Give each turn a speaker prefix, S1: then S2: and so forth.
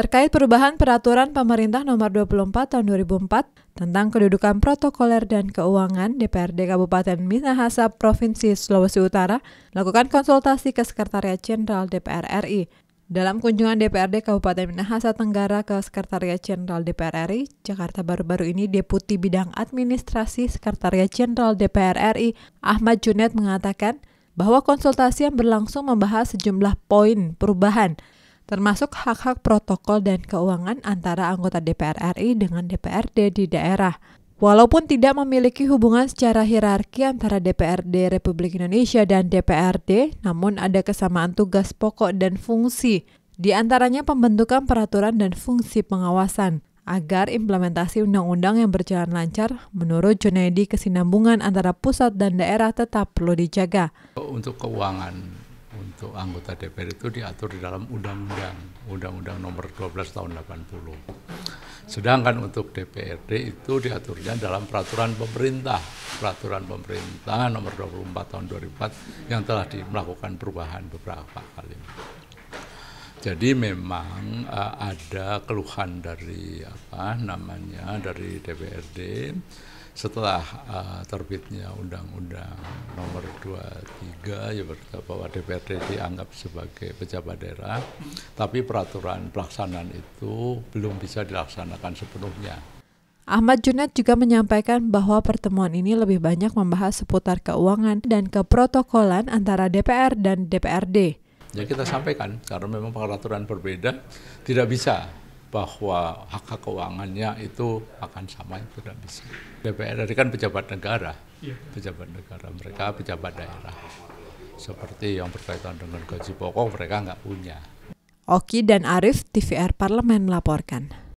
S1: terkait perubahan peraturan pemerintah nomor 24 tahun 2004 tentang kedudukan protokoler dan keuangan DPRD Kabupaten Minahasa Provinsi Sulawesi Utara lakukan konsultasi ke Sekretariat Jenderal DPR RI. Dalam kunjungan DPRD Kabupaten Minahasa Tenggara ke Sekretariat Jenderal DPR RI, Jakarta baru-baru ini Deputi Bidang Administrasi Sekretariat Jenderal DPR RI, Ahmad Junet mengatakan bahwa konsultasi yang berlangsung membahas sejumlah poin perubahan termasuk hak-hak protokol dan keuangan antara anggota DPR RI dengan DPRD di daerah. Walaupun tidak memiliki hubungan secara hierarki antara DPRD Republik Indonesia dan DPRD, namun ada kesamaan tugas pokok dan fungsi, di antaranya pembentukan peraturan dan fungsi pengawasan. Agar implementasi undang-undang yang berjalan lancar, menurut Junaidi, kesinambungan antara pusat dan daerah tetap perlu dijaga.
S2: Untuk keuangan untuk anggota DPR itu diatur di dalam undang-undang, undang-undang nomor 12 tahun 80. Sedangkan untuk DPRD itu diaturnya dalam peraturan pemerintah, peraturan pemerintah nomor 24 tahun 2004 yang telah melakukan perubahan beberapa kali. Jadi memang uh, ada keluhan dari apa namanya dari DPRD setelah uh, terbitnya Undang-Undang Nomor 23 ya bahwa DPRD dianggap sebagai pejabat daerah, tapi peraturan pelaksanaan itu belum bisa dilaksanakan sepenuhnya.
S1: Ahmad Junet juga menyampaikan bahwa pertemuan ini lebih banyak membahas seputar keuangan dan keprotokolan antara DPR dan DPRD.
S2: Ya kita sampaikan karena memang peraturan berbeda tidak bisa bahwa hak hak keuangannya itu akan sama itu tidak bisa. DPR ini kan pejabat negara, iya. pejabat negara mereka pejabat daerah. Seperti yang berkaitan dengan gaji pokok mereka nggak punya.
S1: Oki dan Arif TVR Parlemen melaporkan.